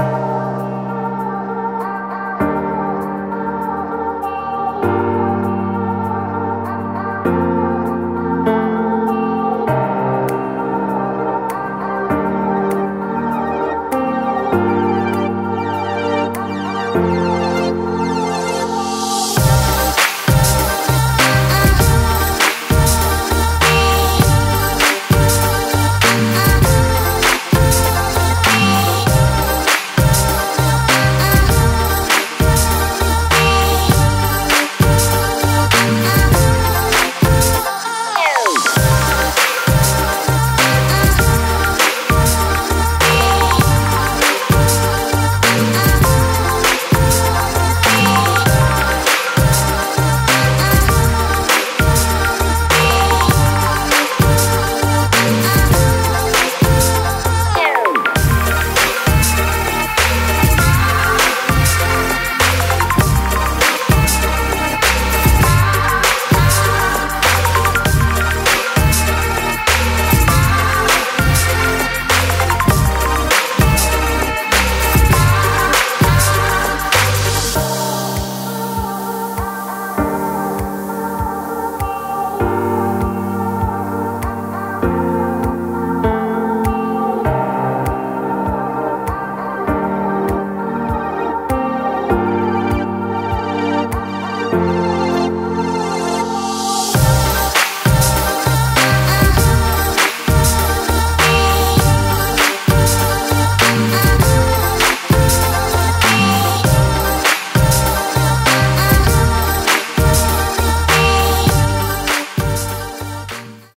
Bye.